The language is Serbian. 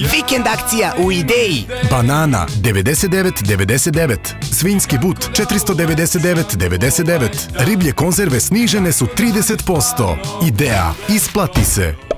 Vikend akcija u ideji. Banana 99,99. Svinjski but 499,99. Riblje konzerve snižene su 30%. Ideja. Isplati se.